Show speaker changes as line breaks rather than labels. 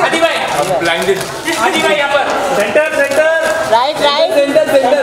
हरी भाई। ब्लाइंडेड हरी भाई
यहाँ पर।
Centre centre
right right
centre centre